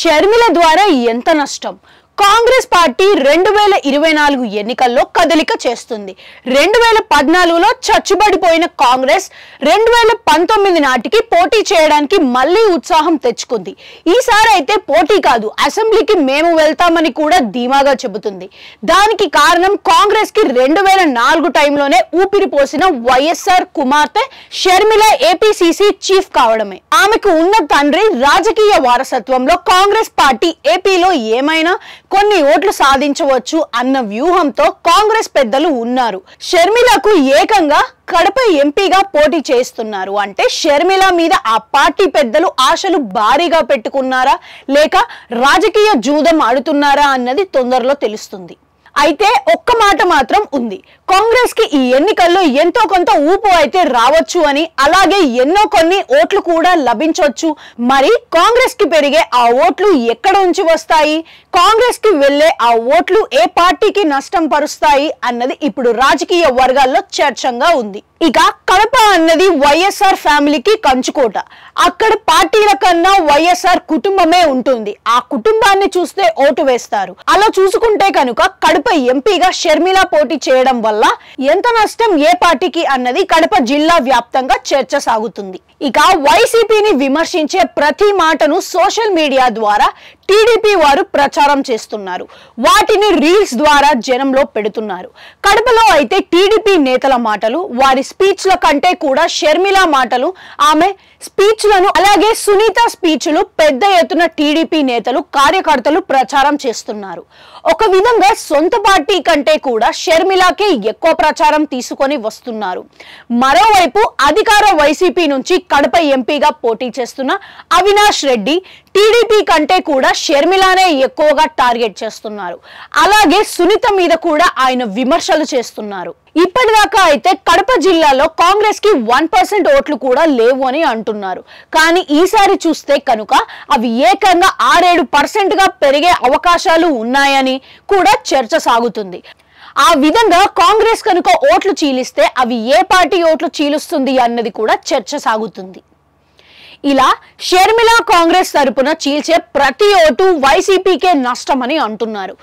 షర్మిల ద్వారా ఎంత నష్టం? కాంగ్రెస్ పార్టీ రెండు వేల ఇరవై నాలుగు ఎన్నికల్లో కదలిక చేస్తుంది. రెండు వేల పద్నాలుగులో చచ్చుబడిపోయిన కాంగ్రెస్ రెండు వేల పంతొమ్మిది నాటికి పోటీ చేయడానికి మళ్ళీ ఉత్సాహం తెచ్చుకుంది. ఈసారి అయితే పోటీ కాదు అసెంబ్లీకి మేము వెళ్తామని కూడా ధీమాగా చెబుతుంది. దానికి కారణం కాంగ్రెస్కి రెండు వేల నాలుగు టైంలోనే ఊపిరి పోసిన వైఎస్ఆర్ కుమార్తె షర్మిల ఏపీసీసీ చీఫ్ కావడమే. ఆమెకు ఉన్న తండ్రి రాజకీయ వారసత్వంలో కాంగ్రెస్ పార్టీ ఏపీలో ఏమైనా కొన్ని ఓట్లు సాధించవచ్చు అన్న వ్యూహంతో కాంగ్రెస్ పెద్దలు ఉన్నారు. షర్మిలకు ఏకంగా కడప ఎంపీగా పోటీ చేస్తున్నారు. అంటే షర్మిల మీద ఆ పార్టీ పెద్దలు ఆశలు భారీగా పెట్టుకున్నారా? లేక రాజకీయ జూదం ఆడుతున్నారా అన్నది తొందరలో తెలుస్తుంది. అయితే ఒక్క మాట మాత్రం ఉంది. కాంగ్రెస్కి ఈ ఎన్నికల్లో ఎంతో కొంత ఊపు అయితే రావచ్చు అని అలాగే ఎన్నో కొన్ని ఓట్లు కూడా లభించవచ్చు మరి కాంగ్రెస్కి పెరిగే ఆ ఓట్లు ఎక్కడ నుంచి వస్తాయి? కాంగ్రెస్కి వెళ్ళే ఆ ఓట్లు ఏ పార్టీకి నష్టం పరుస్తాయి? అన్నది ఇప్పుడు రాజకీయ వర్గాల్లో చర్చంగా ఉంది. ఇక కడప అన్నది వైఎస్ఆర్ ఫ్యామిలీకి కంచుకోట. అక్కడ పార్టీల కన్నా వైఎస్ఆర్ కుటుంబమే ఉంటుంది. ఆ కుటుంబాన్ని చూస్తే ఓటు వేస్తారు. అలా చూసుకుంటే కనుక కడప ఎంపీగా షర్మిల పోటీ చేయడం వల్ల ఎంత నష్టం ఏ పార్టీకి అన్నది కడప జిల్లా వ్యాప్తంగా చర్చ సాగుతుంది. ఇక వైసీపీని విమర్శించే ప్రతి మాటను సోషల్ మీడియా ద్వారా టీడీపీ వారు ప్రచారం చేస్తున్నారు. వాటిని రీల్స్ ద్వారా జనంలో పెడుతున్నారు. కడపలో అయితే టీడీపీ నేతల మాటలు వారి స్పీచ్ల కంటే కూడా షర్మిల మాటలు ఆమె స్పీచ్లను అలాగే సునీత స్పీచ్లు పెద్ద ఎత్తున టీడీపీ నేతలు కార్యకర్తలు ప్రచారం చేస్తున్నారు. ఒక విధంగా సొంత పార్టీ కంటే కూడా షర్మిలాకే ఎక్కువ ప్రచారం తీసుకొని వస్తున్నారు. మరోవైపు అధికార వైసీపీ నుంచి కడప ఎంపీగా పోటీ చేస్తున్న అవినాష్ రెడ్డి టీడీపీ కంటే కూడా షర్మిలానే ఎక్కువగా టార్గెట్ చేస్తున్నారు. అలాగే సునీత మీద కూడా ఆయన విమర్శలు చేస్తున్నారు. ఇప్పటిదాకా అయితే కడప జిల్లాలో కాంగ్రెస్కి వన్ పర్సెంట్ ఓట్లు కూడా లేవు అని అంటున్నారు. కానీ ఈసారి చూస్తే కనుక అవి ఏకంగా ఆరేడు పర్సెంట్గా పెరిగే అవకాశాలు ఉన్నాయని కూడా చర్చ సాగుతుంది. ఆ విధంగా కాంగ్రెస్ కనుక ఓట్లు చీలిస్తే అవి ఏ పార్టీ ఓట్లు చీలుస్తుంది అన్నది కూడా చర్చ సాగుతుంది. ఇలా షర్మిల కాంగ్రెస్ తరపున చీల్చే ప్రతి ఓటు వైసీపీకే నష్టమని అంటున్నారు.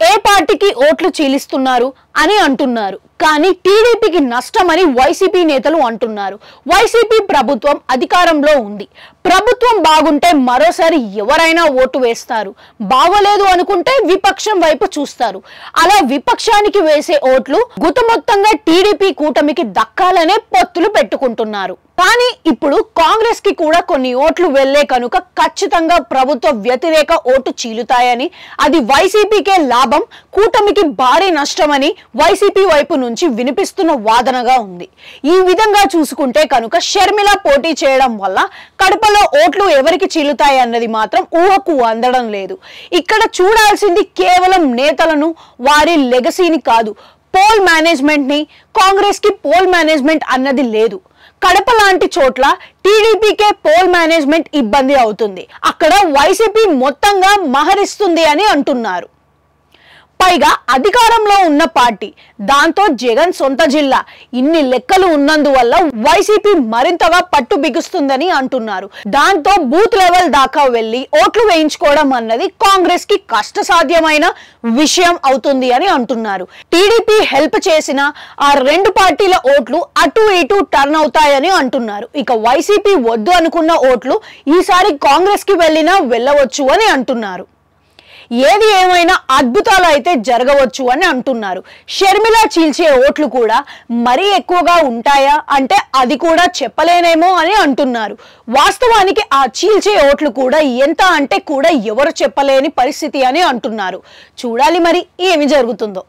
ఏ పార్టీకి ఓట్లు చీలిస్తున్నారు? అని అంటున్నారు. కానీ టీడీపీకి నష్టమని వైసీపీ నేతలు అంటున్నారు. వైసీపీ ప్రభుత్వం అధికారంలో ఉంది. ప్రభుత్వం బాగుంటే మరోసారి ఎవరైనా ఓటు వేస్తారు. బాగోలేదు అనుకుంటే విపక్షం వైపు చూస్తారు. అలా విపక్షానికి వేసే ఓట్లు గుతమొత్తంగా టీడీపీ కూటమికి దక్కాలనే పొత్తులు పెట్టుకుంటున్నారు. కానీ ఇప్పుడు కాంగ్రెస్కి కూడా కొన్ని ఓట్లు వెళ్ళే కనుక ఖచ్చితంగా ప్రభుత్వ వ్యతిరేక ఓటు చీలుతాయని అది వైసీపీకే లాభం కూటమికి భారీ నష్టమని వైసీపీ వైపు నుంచి వినిపిస్తున్న వాదనగా ఉంది. ఈ విధంగా చూసుకుంటే కనుక షర్మిల పోటీ చేయడం వల్ల కడపలో ఓట్లు ఎవరికి చీలుతాయి అన్నది మాత్రం ఊహకు అందడం లేదు. ఇక్కడ చూడాల్సింది కేవలం నేతలను వారి లెగసీని కాదు పోల్ మేనేజ్మెంట్ని కాంగ్రెస్కి పోల్ మేనేజ్మెంట్ అన్నది లేదు. కడప లాంటి చోట్ల టీడీపీకే పోల్ మేనేజ్మెంట్ ఇబ్బంది అవుతుంది. అక్కడ వైసీపీ మొత్తంగా మహరిస్తుంది అని అంటున్నారు. పైగా అధికారంలో ఉన్న పార్టీ దాంతో జగన్ సొంత జిల్లా. ఇన్ని లెక్కలు ఉన్నందువల్ల వైసీపీ మరింతగా పట్టు బిగుస్తుందని అంటున్నారు. దాంతో బూత్ లెవెల్ దాకా వెళ్ళి ఓట్లు వేయించుకోవడం అన్నది కాంగ్రెస్కి కష్టసాధ్యమైన విషయం అవుతుంది అని అంటున్నారు. టీడీపీ హెల్ప్ చేసిన ఆ రెండు పార్టీల ఓట్లు అటు ఇటు టర్న్ అవుతాయని అంటున్నారు. ఇక వైసీపీ వద్దు అనుకున్న ఓట్లు ఈసారి కాంగ్రెస్కి వెళ్ళినా వెళ్ళవచ్చు అని అంటున్నారు. ఏది ఏమైనా అద్భుతాలు అయితే జరగవచ్చు అని అంటున్నారు. షర్మిల చీల్చే ఓట్లు కూడా మరీ ఎక్కువగా ఉంటాయా అంటే అది కూడా చెప్పలేనేమో అని అంటున్నారు. వాస్తవానికి ఆ చీల్చే ఓట్లు కూడా ఎంత అంటే కూడా ఎవరు చెప్పలేని పరిస్థితి అని అంటున్నారు. చూడాలి మరి ఏమి జరుగుతుందో.